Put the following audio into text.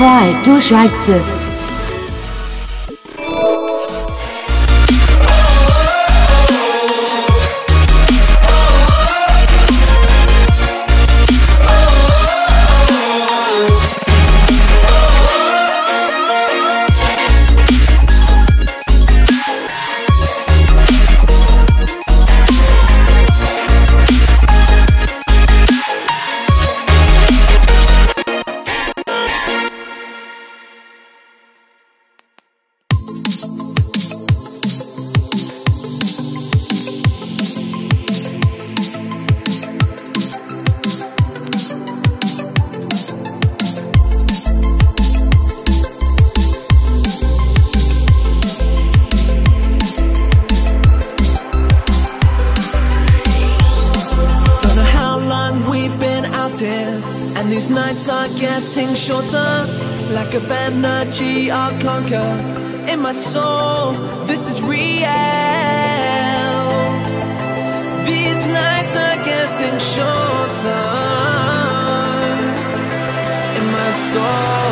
Subscribe to Shagsif. nights are getting shorter Like a energy I'll conquer In my soul, this is real. These nights are getting shorter In my soul.